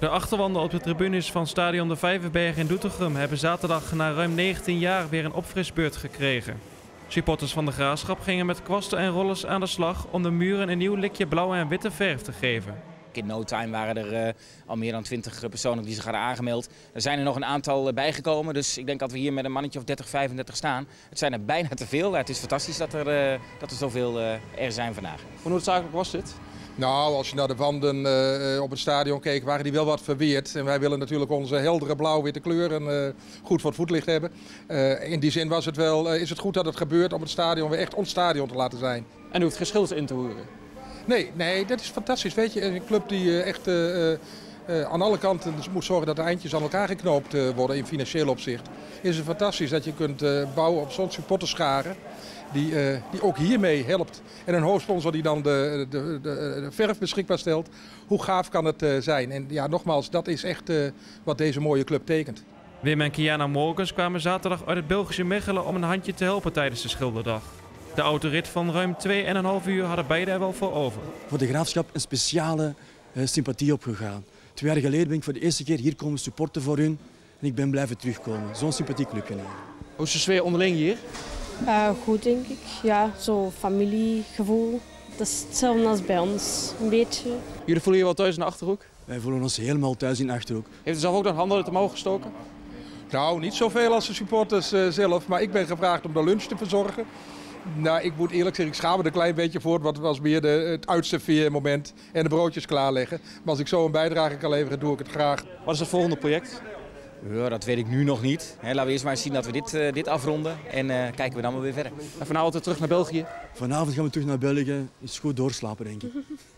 De achterwanden op de tribunes van stadion De Vijverberg in Doetinchem hebben zaterdag na ruim 19 jaar weer een opfrisbeurt gekregen. Supporters van de Graafschap gingen met kwasten en rollers aan de slag om de muren een nieuw likje blauwe en witte verf te geven. In no time waren er uh, al meer dan 20 personen die zich hadden aangemeld. Er zijn er nog een aantal uh, bijgekomen, dus ik denk dat we hier met een mannetje of 30, 35 staan. Het zijn er bijna te veel. Het is fantastisch dat er, uh, dat er zoveel er zijn vandaag. Hoe noodzakelijk was dit? Nou, als je naar de wanden uh, op het stadion keek, waren die wel wat verweerd. En wij willen natuurlijk onze heldere blauw-witte kleuren uh, goed voor het voetlicht hebben. Uh, in die zin was het wel, is het goed dat het gebeurt om het stadion weer echt ons stadion te laten zijn. En u hoeft geen schilders in te hoeren? Nee, nee, dat is fantastisch. Weet je, een club die echt aan alle kanten moet zorgen dat de eindjes aan elkaar geknoopt worden in financieel opzicht. Is het fantastisch dat je kunt bouwen op zo'n supporterscharen die, uh, die ook hiermee helpt. En een hoofdsponsor die dan de, de, de, de verf beschikbaar stelt. Hoe gaaf kan het uh, zijn? En ja, nogmaals, dat is echt uh, wat deze mooie club tekent. Wim en Kiana Morgens kwamen zaterdag uit het Belgische Mechelen om een handje te helpen tijdens de schilderdag. De autorit van ruim 2,5 uur hadden beide er wel voor over. Voor de graafschap een speciale sympathie opgegaan. Twee jaar geleden ben ik voor de eerste keer hier komen supporten voor hun. En ik ben blijven terugkomen. Zo'n sympathiek clubje. Hoe is de sfeer onderling hier? Uh, goed, denk ik. Ja, zo familiegevoel. Dat is hetzelfde als bij ons, een beetje. Jullie voelen je wel thuis in de Achterhoek? Wij voelen ons helemaal thuis in de Achterhoek. Heeft u zelf ook nog handen uit de mouw gestoken? Nou, niet zoveel als de supporters uh, zelf. Maar ik ben gevraagd om de lunch te verzorgen. Nou, ik moet eerlijk zeggen, ik schaam me er een klein beetje voor. Want het was meer de, het uitserveermoment en de broodjes klaarleggen. Maar als ik zo een bijdrage kan leveren, doe ik het graag. Wat is het volgende project? Ja, dat weet ik nu nog niet. He, laten we eerst maar zien dat we dit, uh, dit afronden en uh, kijken we dan maar weer verder. En vanavond terug naar België? Vanavond gaan we terug naar België. Is goed doorslapen, denk ik.